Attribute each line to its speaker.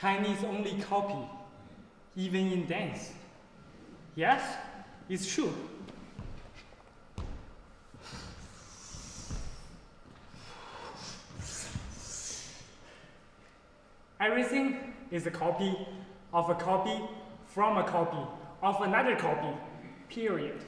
Speaker 1: Chinese only copy, even in dance. Yes, it's true. Everything is a copy of a copy from a copy of another copy, period.